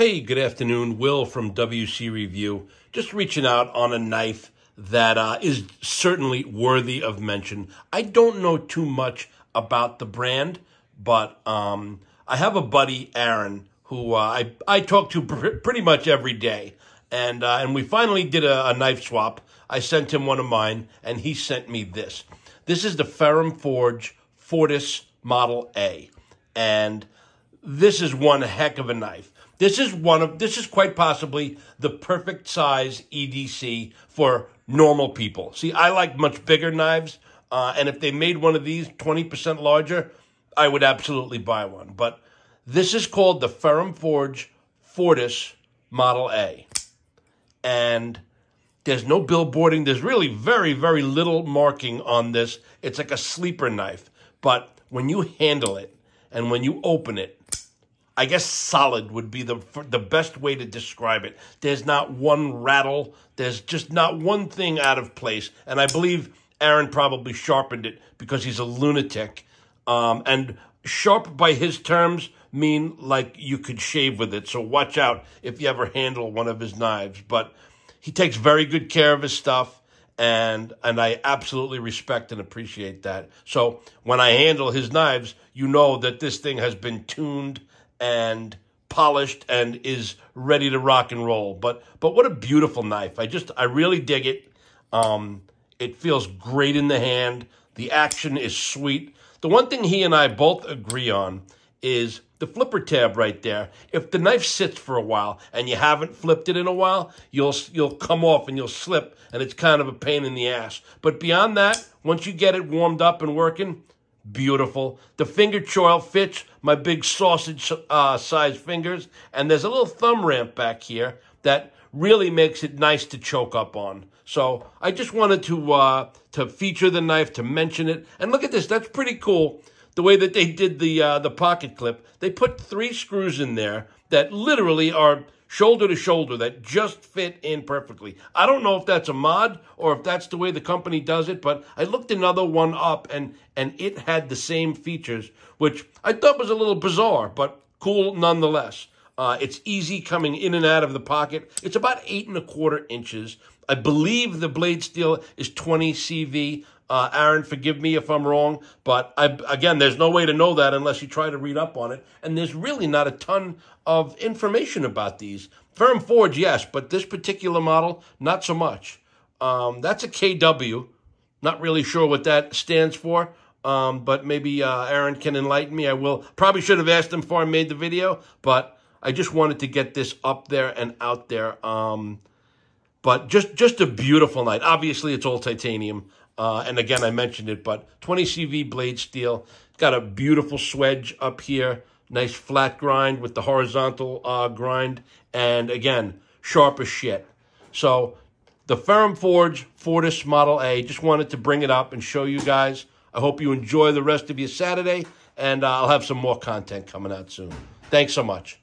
Hey, good afternoon. Will from WC Review. Just reaching out on a knife that uh, is certainly worthy of mention. I don't know too much about the brand, but um, I have a buddy, Aron, who uh, I, I talk to pr- pretty much every day. And, uh, and we finally did a, a knife swap. I sent him one of mine, and he sent me this. This is the Ferrum Forge Fortis Model A. And this is one heck of a knife. This is one of this is quite possibly the perfect size EDC for normal people. See, I like much bigger knives, uh, and if they made one of these twenty percent larger, I would absolutely buy one. But this is called the Ferrum Forge Fortis Model A, and there's no billboarding. There's really very very little marking on this. It's like a sleeper knife, but when you handle it and when you open it I guess solid would be the the best way to describe it. There's not one rattle. There's just not one thing out of place. And I believe Aron probably sharpened it because he's a lunatic. Um, and sharp by his terms mean like you could shave with it. So watch out if you ever handle one of his knives. But he takes very good care of his stuff and and I absolutely respect and appreciate that. So when I handle his knives, you know that this thing has been tuned and polished and is ready to rock and roll. But but what a beautiful knife. I just I really dig it. Um, it feels great in the hand. The action is sweet. The one thing he and I both agree on is the flipper tab right there. If the knife sits for a while and you haven't flipped it in a while, you'll you'll come off and you'll slip and it's kind of a pain in the ass. But beyond that, once you get it warmed up and working, beautiful. The finger choil fits my big sausage uh, size fingers, and there's a little thumb ramp back here that really makes it nice to choke up on. So I just wanted to uh, to feature the knife, to mention it, and look at this. That's pretty cool. The way that they did the uh, the pocket clip, they put three screws in there that literally are shoulder to shoulder that just fit in perfectly. I don't know if that's a mod or if that's the way the company does it, but I looked another one up and and it had the same features, which I thought was a little bizarre, but cool nonetheless. Uh, it's easy coming in and out of the pocket. It's about eight and a quarter inches. I believe the blade steel is 20 CV. Uh, Aron, forgive me if I'm wrong, but I, again, there's no way to know that unless you try to read up on it. And there's really not a ton of information about these. Ferrum Forge, yes, but this particular model, not so much. Um, that's a KW. Not really sure what that stands for, um, but maybe uh, Aron can enlighten me. I will. Probably should have asked him before I made the video, but I just wanted to get this up there and out there. Um, but just just a beautiful night. Obviously, it's all titanium. Uh, and again, I mentioned it, but 20 CV blade steel. Got a beautiful swedge up here. Nice flat grind with the horizontal uh, grind. And again, sharp as shit. So the Ferrum Forge Fortis Model A. Just wanted to bring it up and show you guys. I hope you enjoy the rest of your Saturday. And uh, I'll have some more content coming out soon. Thanks so much.